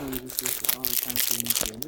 另一个是十二三บร